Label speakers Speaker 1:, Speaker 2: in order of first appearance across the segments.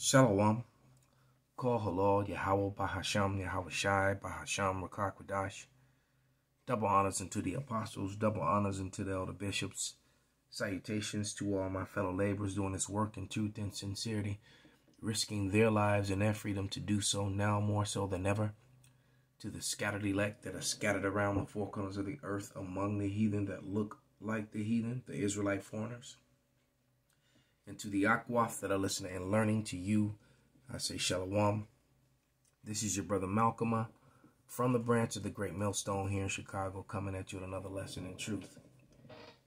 Speaker 1: Shalom. Call halal Yahweh Bahasham Yahweh Shai Bahasham Rakakwadash. Double honors unto the apostles, double honors unto the elder bishops. Salutations to all my fellow laborers doing this work in truth and sincerity, risking their lives and their freedom to do so now more so than ever. To the scattered elect that are scattered around the four corners of the earth among the heathen that look like the heathen, the Israelite foreigners and to the Akwaf that are listening and learning to you, I say Shalom. This is your brother Malcolm from the branch of the Great Millstone here in Chicago, coming at you with another lesson in truth.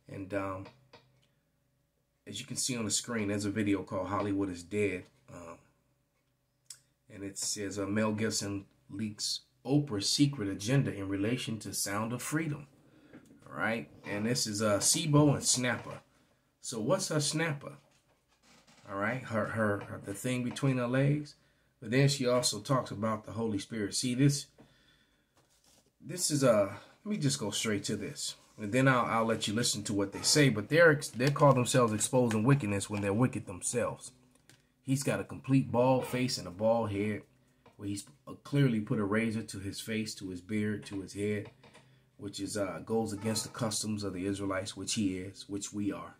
Speaker 1: And um, as you can see on the screen, there's a video called Hollywood is Dead. Um, and it says uh, Mel Gibson leaks Oprah's secret agenda in relation to Sound of Freedom. All right. And this is uh, SIBO and Snapper. So what's a snapper? All right, her, her, her the thing between her legs. But then she also talks about the Holy Spirit. See this, this is a. Let me just go straight to this, and then I'll I'll let you listen to what they say. But they're they call themselves exposing wickedness when they're wicked themselves. He's got a complete bald face and a bald head, where he's clearly put a razor to his face, to his beard, to his head, which is uh, goes against the customs of the Israelites, which he is, which we are.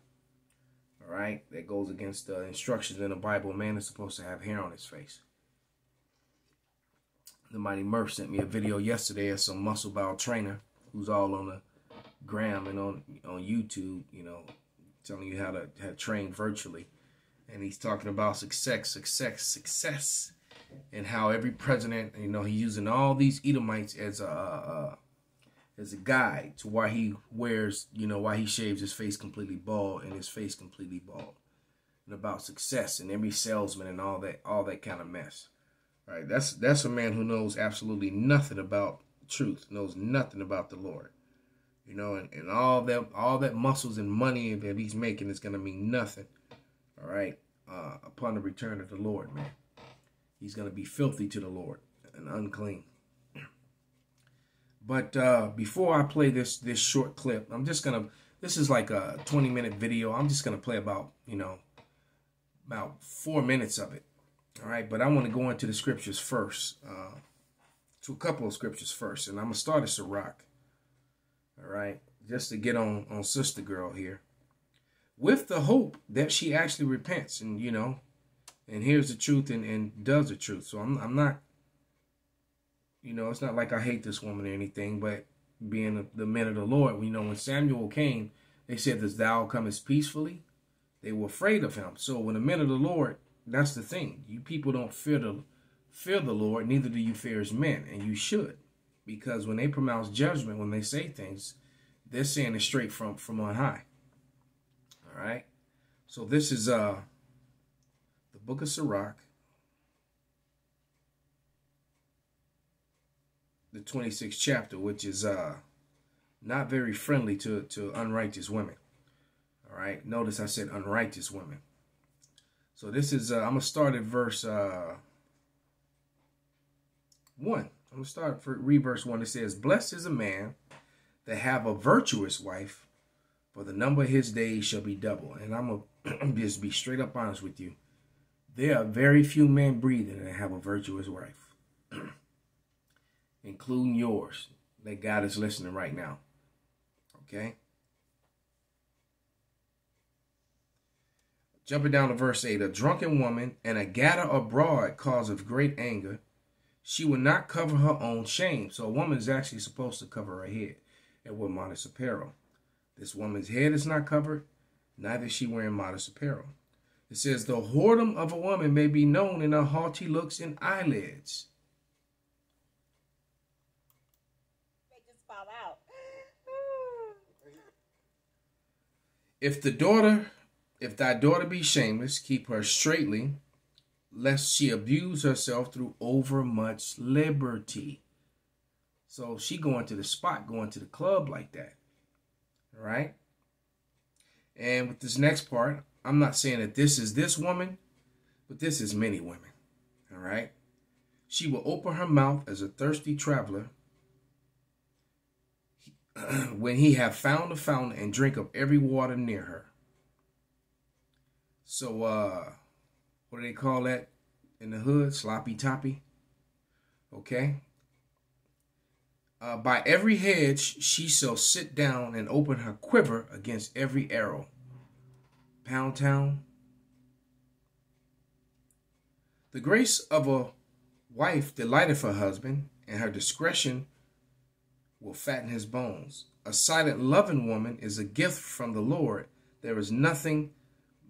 Speaker 1: Right, that goes against the instructions in the Bible. Man is supposed to have hair on his face. The Mighty Murph sent me a video yesterday of some muscle bound trainer who's all on the gram and on on YouTube, you know, telling you how to, how to train virtually. And he's talking about success, success, success, and how every president, you know, he's using all these Edomites as a, a as a guide to why he wears, you know, why he shaves his face completely bald and his face completely bald. And about success and every salesman and all that, all that kind of mess. Right? That's that's a man who knows absolutely nothing about truth, knows nothing about the Lord. You know, and, and all that all that muscles and money that he's making is gonna mean nothing. All right. Uh, upon the return of the Lord, man. He's gonna be filthy to the Lord and unclean. But uh, before I play this this short clip, I'm just gonna. This is like a 20 minute video. I'm just gonna play about you know about four minutes of it. All right, but I want to go into the scriptures first. Uh, to a couple of scriptures first, and I'm gonna start at Sirach. All right, just to get on on sister girl here, with the hope that she actually repents and you know, and hears the truth and, and does the truth. So I'm I'm not you know, it's not like I hate this woman or anything, but being the, men of the Lord, we know, when Samuel came, they said, Does thou comest peacefully? They were afraid of him. So when the men of the Lord, that's the thing. You people don't fear the fear the Lord, neither do you fear his men, and you should. Because when they pronounce judgment, when they say things, they're saying it straight from, from on high. All right. So this is uh the book of Sirach, the 26th chapter, which is uh, not very friendly to, to unrighteous women. All right. Notice I said unrighteous women. So this is, uh, I'm going to start at verse uh, 1. I'm going to start for read verse 1. It says, Blessed is a man that have a virtuous wife, for the number of his days shall be double. And I'm going to just be straight up honest with you. There are very few men breathing that have a virtuous wife. including yours, that God is listening right now. Okay? Jumping down to verse 8 A drunken woman and a gatter abroad cause of great anger. She will not cover her own shame. So a woman is actually supposed to cover her head and wear modest apparel. This woman's head is not covered, neither is she wearing modest apparel. It says, The whoredom of a woman may be known in her haughty looks and eyelids. If the daughter, if thy daughter be shameless, keep her straightly, lest she abuse herself through overmuch liberty. So she going to the spot, going to the club like that. All right. And with this next part, I'm not saying that this is this woman, but this is many women. All right. She will open her mouth as a thirsty traveler when he have found a fountain and drink of every water near her. So, uh, what do they call that? in the hood, sloppy toppy. Okay. Uh, by every hedge she shall sit down and open her quiver against every arrow. Pound Town. The grace of a wife delighteth her husband, and her discretion will fatten his bones. A silent, loving woman is a gift from the Lord. There is nothing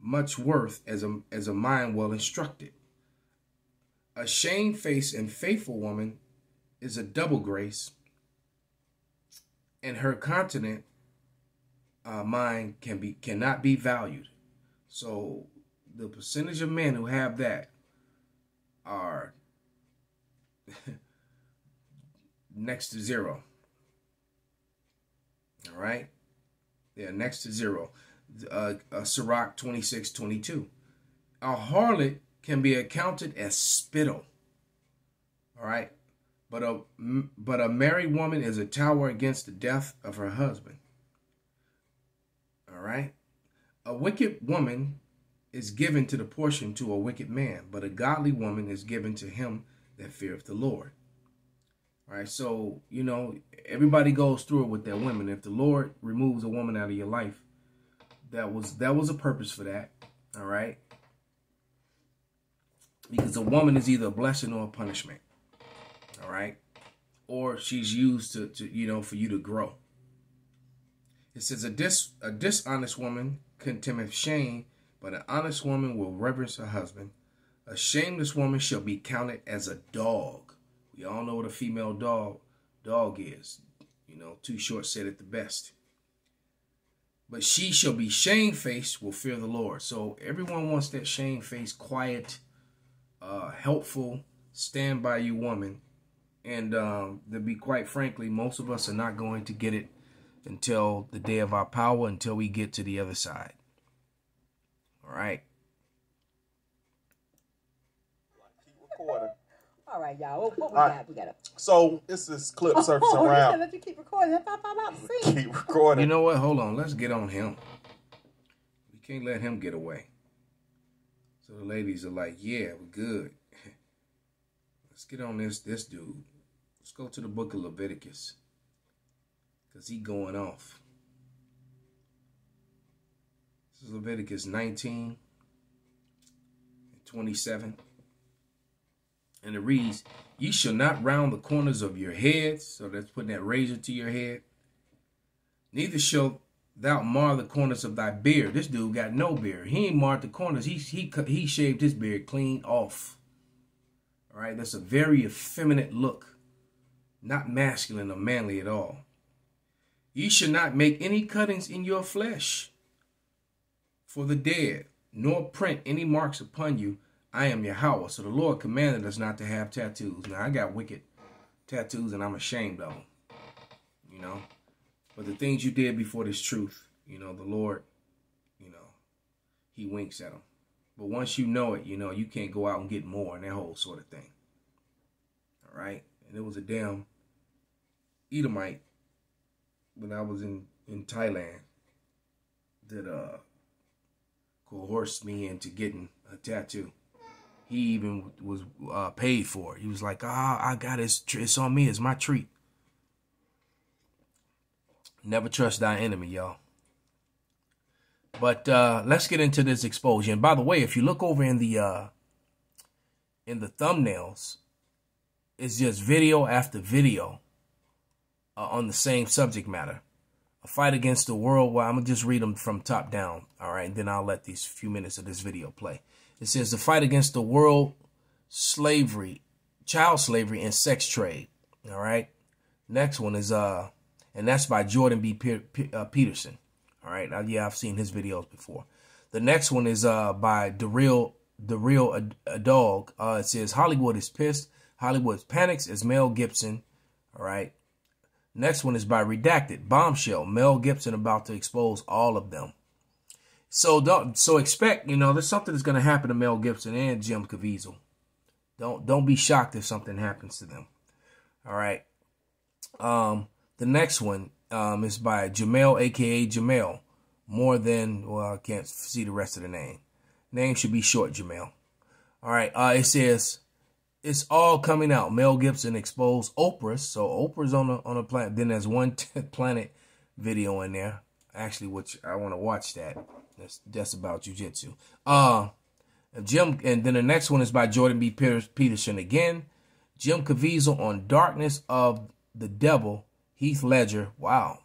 Speaker 1: much worth as a, as a mind well instructed. A shamefaced and faithful woman is a double grace, and her continent uh, mind can be cannot be valued. So the percentage of men who have that are next to zero. All right? They're next to zero. Uh, uh, Sirach 26 22. A harlot can be accounted as spittle. All right? But a, but a married woman is a tower against the death of her husband. All right? A wicked woman is given to the portion to a wicked man, but a godly woman is given to him that feareth the Lord. Right, so you know everybody goes through it with their women. If the Lord removes a woman out of your life, that was that was a purpose for that. All right, because a woman is either a blessing or a punishment. All right, or she's used to, to you know for you to grow. It says a dis a dishonest woman contemneth shame, but an honest woman will reverence her husband. A shameless woman shall be counted as a dog. We all know what a female dog dog is. You know, too short said it the best. But she shall be shamefaced, will fear the Lord. So everyone wants that shamefaced, quiet, uh, helpful, stand by you woman. And um, to be quite frankly, most of us are not going to get it until the day of our power, until we get to the other side. All right.
Speaker 2: recording.
Speaker 3: All right, y'all. What, what we
Speaker 2: All
Speaker 3: got?
Speaker 2: right.
Speaker 3: We got a.
Speaker 2: So it's this clip oh, surfacing
Speaker 3: Oh, you said
Speaker 2: around.
Speaker 3: let you keep recording. If I pop.
Speaker 2: Keep recording.
Speaker 1: You know what? Hold on. Let's get on him. We can't let him get away. So the ladies are like, yeah, we're good. Let's get on this this dude. Let's go to the book of Leviticus. Because he going off. This is Leviticus 19 and 27. And it reads, Ye shall not round the corners of your heads. So that's putting that razor to your head. Neither shall thou mar the corners of thy beard. This dude got no beard. He ain't marred the corners. He he he shaved his beard clean off. All right, that's a very effeminate look, not masculine or manly at all. Ye shall not make any cuttings in your flesh for the dead, nor print any marks upon you. I am Yahweh. So the Lord commanded us not to have tattoos. Now I got wicked tattoos, and I'm ashamed of them. You know. But the things you did before this truth, you know, the Lord, you know, He winks at them. But once you know it, you know, you can't go out and get more and that whole sort of thing. All right? And it was a damn Edomite when I was in, in Thailand that uh coerced me into getting a tattoo. He even was uh, paid for. He was like, "Ah, I got it. It's, it's on me. It's my treat." Never trust thy enemy, y'all. But uh, let's get into this exposure. And by the way, if you look over in the uh, in the thumbnails, it's just video after video uh, on the same subject matter. A fight against the world. Well, I'm gonna just read them from top down. All right, and then I'll let these few minutes of this video play. It says the fight against the world slavery, child slavery, and sex trade. All right. Next one is uh and that's by Jordan B. Uh, Peterson. All right, uh, yeah, I've seen his videos before. The next one is uh by the real the real a, a dog. Uh, it says Hollywood is pissed. Hollywood panics as Mel Gibson. All right. Next one is by Redacted Bombshell. Mel Gibson about to expose all of them. So don't so expect you know there's something that's going to happen to Mel Gibson and Jim Caviezel. Don't don't be shocked if something happens to them. All right. Um, the next one um, is by Jamel, aka Jamel. More than well, I can't see the rest of the name. Name should be short, Jamel. All right. Uh, it says it's all coming out. Mel Gibson exposed Oprah. So Oprah's on a on a planet. Then there's one planet video in there. Actually, which I want to watch that. That's that's about jujitsu. Uh Jim, and then the next one is by Jordan B. Peterson again. Jim Caviezel on Darkness of the Devil. Heath Ledger. Wow.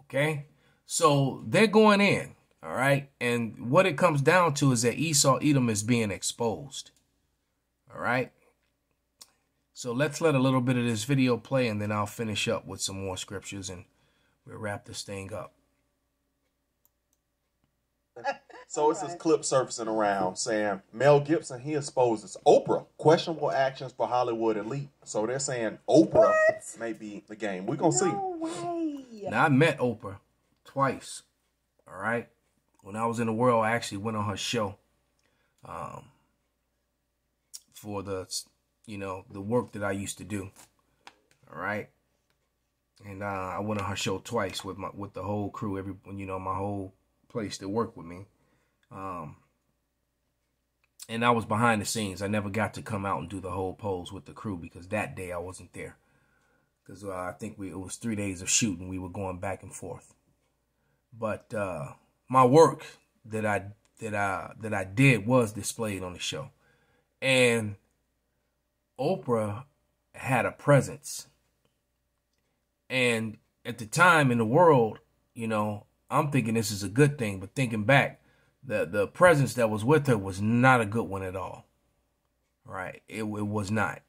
Speaker 1: Okay. So they're going in. All right. And what it comes down to is that Esau Edom is being exposed. All right. So let's let a little bit of this video play and then I'll finish up with some more scriptures and we'll wrap this thing up.
Speaker 2: So it's this clip surfacing around saying Mel Gibson he exposes Oprah questionable actions for Hollywood elite. So they're saying Oprah
Speaker 3: What?
Speaker 2: may be the game. We're gonna see.
Speaker 3: Way.
Speaker 1: Now I met Oprah twice. All right. When I was in the world, I actually went on her show. Um for the you know, the work that I used to do. All right. And uh, I went on her show twice with my with the whole crew, every you know, my whole place to work with me. Um, and I was behind the scenes. I never got to come out and do the whole pose with the crew because that day I wasn't there. Because uh, I think we it was three days of shooting. We were going back and forth. But uh, my work that I that I that I did was displayed on the show, and Oprah had a presence. And at the time in the world, you know, I'm thinking this is a good thing, but thinking back, the the presence that was with her was not a good one at all. Right? It it was not.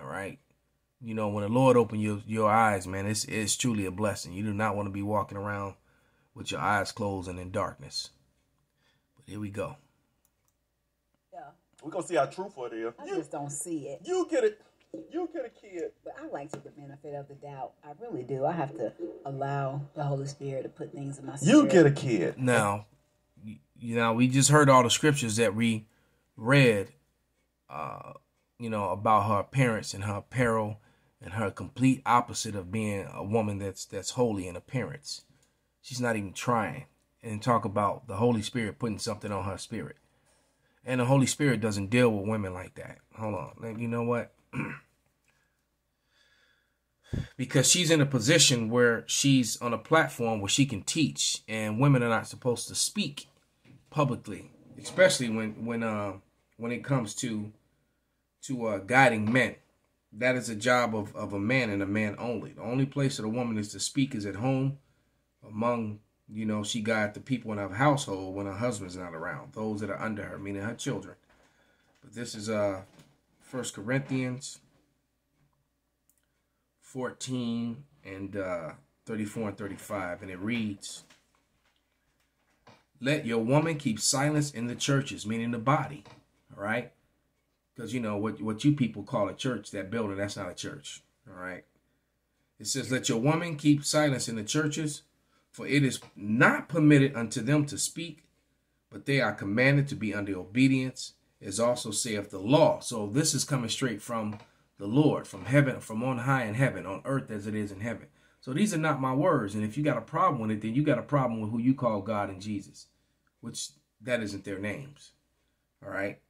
Speaker 1: All right. You know, when the Lord opened your your eyes, man, it's it's truly a blessing. You do not want to be walking around with your eyes closed and in darkness. But here we go.
Speaker 3: Yeah.
Speaker 2: We're gonna see how truthful it is.
Speaker 3: I
Speaker 2: You
Speaker 3: just don't see it.
Speaker 2: you get it. You get a kid.
Speaker 3: But I like to the benefit of the doubt. I really do. I have to allow the Holy Spirit to put things in my spirit.
Speaker 2: You get a kid.
Speaker 1: Now, you know, we just heard all the scriptures that we read, uh, you know, about her appearance and her apparel and her complete opposite of being a woman that's that's holy in appearance. She's not even trying. And talk about the Holy Spirit putting something on her spirit. And the Holy Spirit doesn't deal with women like that. Hold on. Like, You know what? because she's in a position where she's on a platform where she can teach and women are not supposed to speak publicly especially when when uh when it comes to to uh guiding men. That is a job of of a man and a man only. The only place that a woman is to speak is at home among you know she got the people in her household when her husband's not around those that are under her meaning her children. But this is uh first corinthians 14 and uh, 34 and 35, and it reads, Let your woman keep silence in the churches, meaning the body, all right? Because, you know, what, what you people call a church, that building, that's not a church, all right? It says, Let your woman keep silence in the churches, for it is not permitted unto them to speak, but they are commanded to be under obedience, as also saith the law. So this is coming straight from the Lord from heaven, from on high in heaven, on earth as it is in heaven. So these are not my words. And if you got a problem with it, then you got a problem with who you call God and Jesus, which that isn't their names. All right.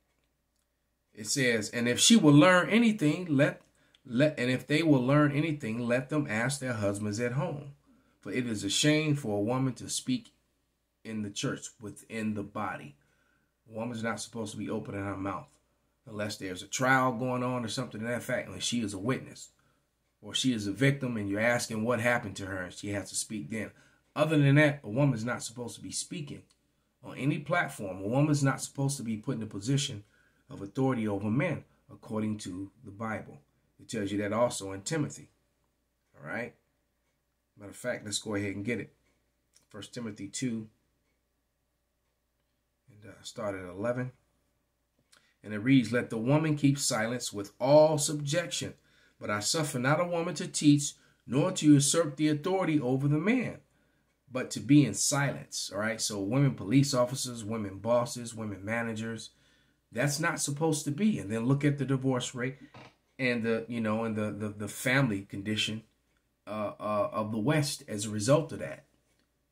Speaker 1: It says, and if she will learn anything, let let and if they will learn anything, let them ask their husbands at home. For it is a shame for a woman to speak in the church within the body. A woman's not supposed to be opening her mouth unless there's a trial going on or something to that fact, unless she is a witness or she is a victim and you're asking what happened to her and she has to speak then. Other than that, a woman's not supposed to be speaking on any platform. A woman's not supposed to be put in a position of authority over men, according to the Bible. It tells you that also in Timothy. All right. Matter of fact, let's go ahead and get it. First Timothy 2 and uh, start at 11. And it reads, Let the woman keep silence with all subjection, but I suffer not a woman to teach, nor to usurp the authority over the man, but to be in silence. All right. So, women police officers, women bosses, women managers, that's not supposed to be. And then look at the divorce rate and the, you know, and the, the, the family condition uh, uh, of the West as a result of that.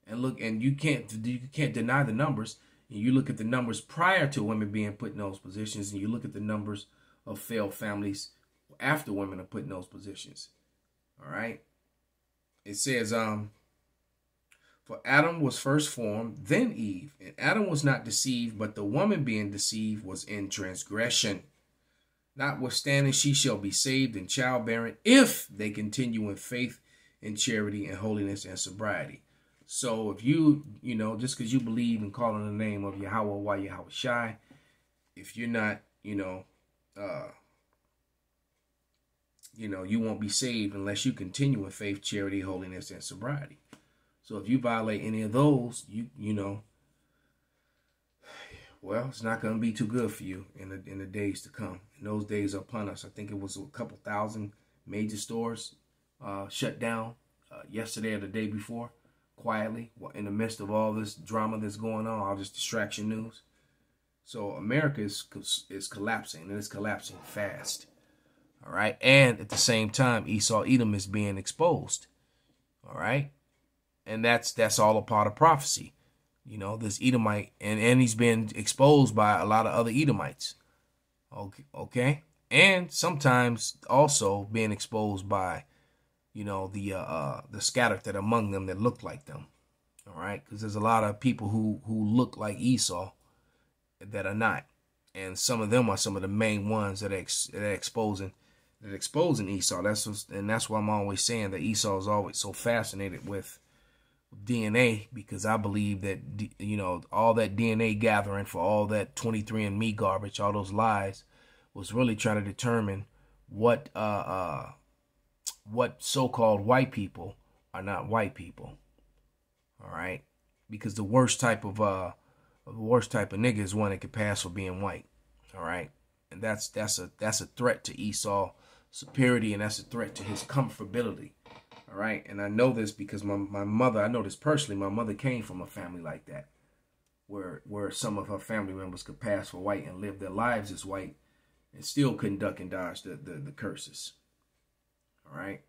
Speaker 1: And look, and you can't you can't deny the numbers. And you look at the numbers prior to women being put in those positions, and you look at the numbers of failed families after women are put in those positions. All right. It says, um, for Adam was first formed, then Eve. And Adam was not deceived, but the woman being deceived was in transgression. Notwithstanding, she shall be saved in childbearing if they continue in faith and charity and holiness and sobriety. So if you, you know, just because you believe in calling the name of Yahweh while Yahweh Shai, if you're not, you know, uh, you know, you won't be saved unless you continue in faith, charity, holiness, and sobriety. So if you violate any of those, you you know, well, it's not going to be too good for you in the in the days to come. And those days are upon us. I think it was a couple thousand major stores uh, shut down uh, yesterday or the day before, quietly in the midst of all this drama that's going on, all this distraction news. So America is is collapsing and it's collapsing fast. All right, and at the same time, Esau Edom is being exposed. All right, and that's that's all a part of prophecy. You know, this Edomite, and and he's been exposed by a lot of other Edomites. Okay, okay, and sometimes also being exposed by, you know, the uh, uh the scattered that among them that look like them. All right, because there's a lot of people who who look like Esau that are not, and some of them are some of the main ones that are, ex, that are exposing that exposing Esau. That's what, and that's why I'm always saying that Esau is always so fascinated with DNA because I believe that you know all that DNA gathering for all that 23andMe garbage, all those lies, was really trying to determine what uh, uh what so-called white people are not white people. All right, because the worst type of uh the worst type of nigga is one that can pass for being white. All right, and that's that's a that's a threat to Esau superiority and that's a threat to his comfortability. All right. And I know this because my, my mother, I know this personally, my mother came from a family like that. Where where some of her family members could pass for white and live their lives as white and still couldn't duck and dodge the, the, the curses. All right.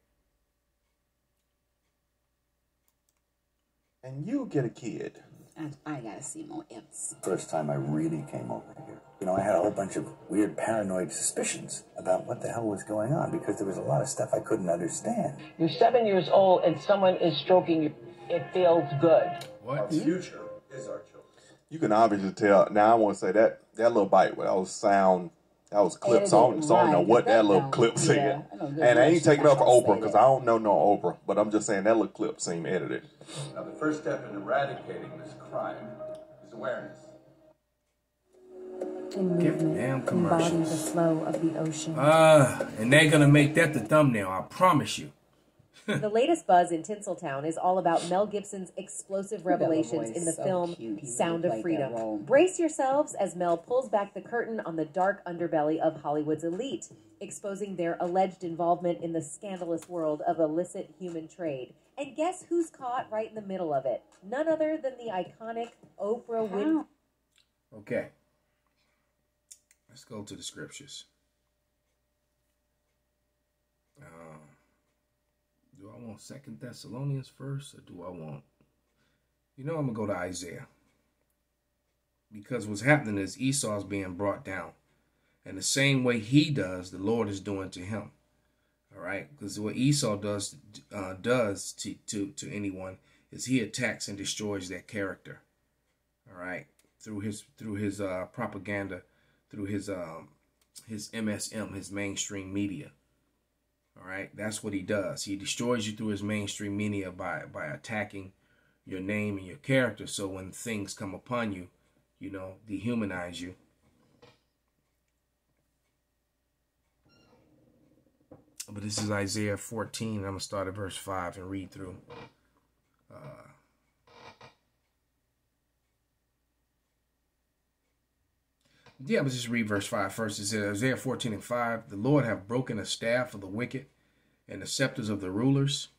Speaker 2: And you get a kid.
Speaker 3: I, I gotta see more imps.
Speaker 4: First time I really came over here. You know, I had a whole bunch of weird paranoid suspicions about what the hell was going on because there was a lot of stuff I couldn't understand.
Speaker 5: You're seven years old and someone is stroking you. It feels good.
Speaker 1: What?
Speaker 4: Our future is our children.
Speaker 2: You can obviously tell. Now I want to say that that little bite, that was sound. That was clip. So I don't, so I don't know what that
Speaker 3: that
Speaker 2: little
Speaker 3: sound-
Speaker 2: clip
Speaker 3: yeah,
Speaker 2: said.
Speaker 3: I know
Speaker 2: And I ain't
Speaker 3: much
Speaker 2: taking up for Oprah because. I don't know no Oprah. But I'm just saying that little clip seemed edited.
Speaker 4: Now, the first step in eradicating this crime is awareness.
Speaker 6: and
Speaker 1: Give
Speaker 6: movement
Speaker 1: damn
Speaker 6: embody
Speaker 1: commercials.
Speaker 6: the flow of the ocean.
Speaker 1: Uh, and they're gonna make that the thumbnail. I promise you.
Speaker 7: The latest buzz in Tinseltown is all about Mel Gibson's explosive revelations in the
Speaker 3: so
Speaker 7: film
Speaker 3: cute.
Speaker 7: Sound of Freedom. Brace yourselves as Mel pulls back the curtain on the dark underbelly of Hollywood's elite, exposing their alleged involvement in the scandalous world of illicit human trade. And guess who's caught right in the middle of it? None other than the iconic Oprah Winfrey.
Speaker 1: Okay. Let's go to the scriptures. Um, do I want Second Thessalonians first, or do I want? You know, I'm gonna go to Isaiah because what's happening is Esau's being brought down, and the same way he does, the Lord is doing to him. All right, because what Esau does uh, does to, to to anyone is he attacks and destroys their character. All right, through his through his uh, propaganda, through his um, his MSM, his mainstream media. All right, that's what he does. He destroys you through his mainstream media by by attacking your name and your character. So when things come upon you, you know, dehumanize you. But this is Isaiah 14. I'm gonna start at verse five and read through. Uh, Yeah, but just read verse 5 first. It says, Isaiah 14 and 5, The Lord have broken the staff of the wicked and the scepters of the rulers,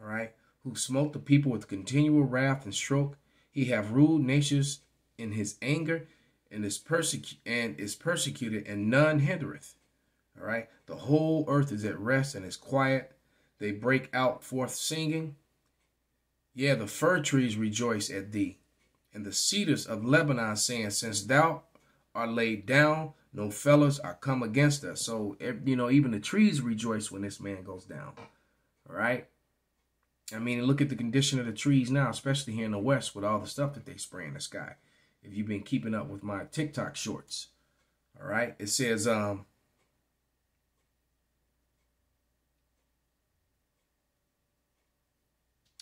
Speaker 1: all right, who smote the people with continual wrath and stroke. He have ruled nations in his anger and is, persecu- and is persecuted, and none hindereth. All right, the whole earth is at rest and is quiet. They break out forth singing. Yeah, the fir trees rejoice at thee and the cedars of Lebanon, saying, Since thou art laid down, no fellows are come against us. So, you know, even the trees rejoice when this man goes down. All right. I mean, look at the condition of the trees now, especially here in the West with all the stuff that they spray in the sky. If you've been keeping up with my TikTok shorts. All right. It says, um,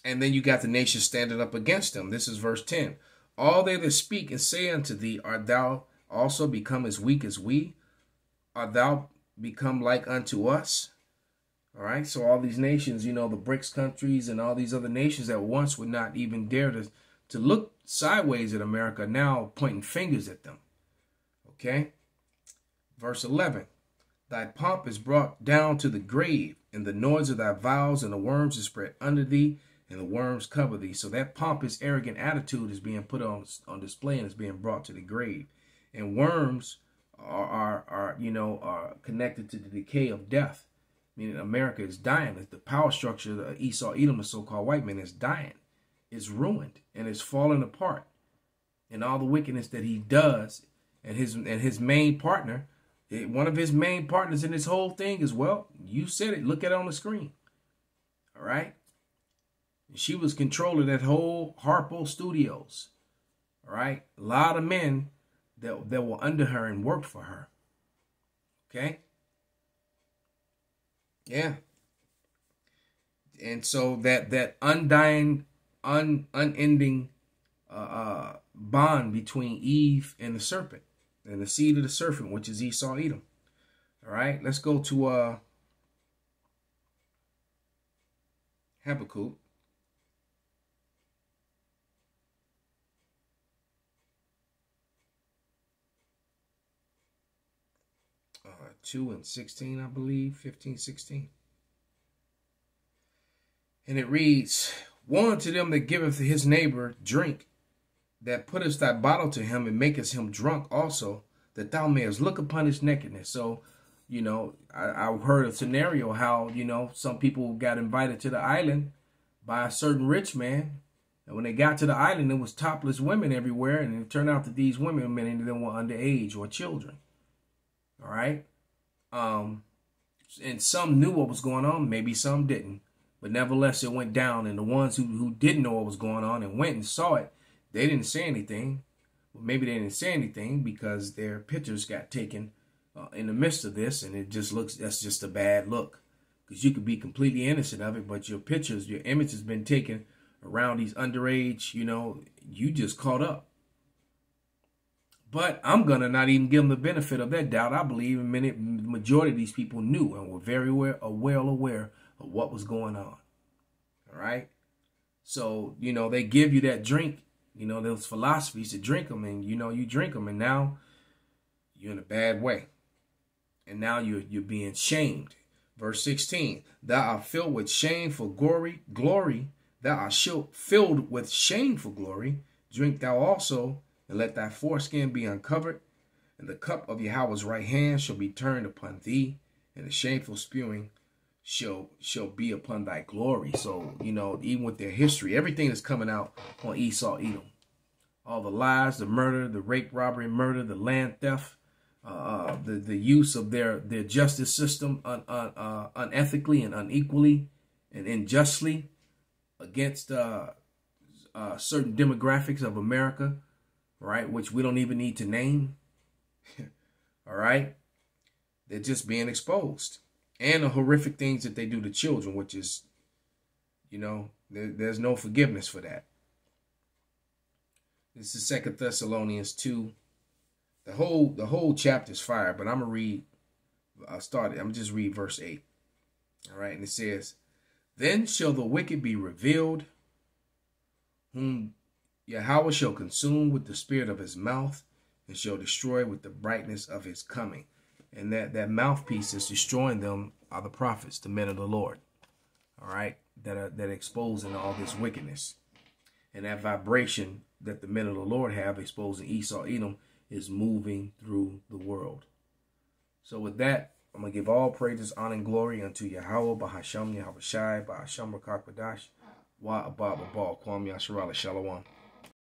Speaker 1: and then you got the nation standing up against them. This is verse 10. All they that speak and say unto thee, Art thou also become as weak as we? Art thou become like unto us? All right. So all these nations, you know, the BRICS countries and all these other nations that once would not even dare to, to look sideways at America now pointing fingers at them. Okay. Verse 11. Thy pomp is brought down to the grave, and the noise of thy vows and the worms is spread under thee, and the worms cover thee. So that pompous, arrogant attitude is being put on on display and is being brought to the grave. And worms are, are, are you know, are connected to the decay of death. Meaning America is dying. The power structure of Esau, Edom, the so-called white man, is dying. It's ruined and it's falling apart. And all the wickedness that he does, and his and his main partner, eh, one of his main partners in this whole thing is well, you said it. Look at it on the screen. All right. She was controlling that whole Harpo Studios. All right. A lot of men that, that were under her and worked for her. Okay. Yeah. And so that that undying, un unending uh, uh, bond between Eve and the serpent and the seed of the serpent, which is Esau Edom. All right, let's go to uh, Habakkuk. Uh, 2 and 16, I believe, 15, 16. And it reads, Woe unto them that giveth his neighbor drink, that puttest thy bottle to him and makest him drunk also, that thou mayest look upon his nakedness. So, you know, I, I heard a scenario how, you know, some people got invited to the island by a certain rich man. And when they got to the island, there was topless women everywhere. And it turned out that these women, many of them were underage or children. All right. Um, and some knew what was going on. Maybe some didn't. But nevertheless, it went down. And the ones who, who didn't know what was going on and went and saw it, they didn't say anything. Well, maybe they didn't say anything because their pictures got taken uh, in the midst of this. And it just looks, that's just a bad look. Because you could be completely innocent of it, but your pictures, your image has been taken around these underage, you know, you just caught up. But I'm gonna not even give them the benefit of that doubt. I believe a minute majority of these people knew and were very well, uh, well aware of what was going on. All right. So you know they give you that drink, you know those philosophies to drink them, and you know you drink them, and now you're in a bad way, and now you're you're being shamed. Verse 16: Thou art filled with shameful glory, glory. Thou art filled with shameful glory. Drink thou also and let thy foreskin be uncovered, and the cup of Yahweh's right hand shall be turned upon thee, and the shameful spewing shall shall be upon thy glory. So, you know, even with their history, everything is coming out on Esau Edom. All the lies, the murder, the rape, robbery, murder, the land theft, uh, the the use of their their justice system un, un, uh, unethically and unequally and unjustly against uh, uh certain demographics of America right? Which we don't even need to name. All right? They're just being exposed. And the horrific things that they do to children, which is, you know, there, there's no forgiveness for that. This is Second Thessalonians 2. The whole the whole chapter is fire, but I'm gonna read I started, I'm just read verse 8. All right, and it says, Then shall the wicked be revealed, whom Yahweh shall consume with the spirit of his mouth and shall destroy with the brightness of his coming. And that, that mouthpiece is destroying them are the prophets, the men of the Lord. All right, that are that exposing all this wickedness. And that vibration that the men of the Lord have exposing Esau Edom is moving through the world. So with that, I'm gonna give all praises, honor, and glory unto Yahweh, Bahasham, Yahweh Shai, Bahasham Rakakwadash, Wa Abba Babal, Kwam Yasharala Shalom.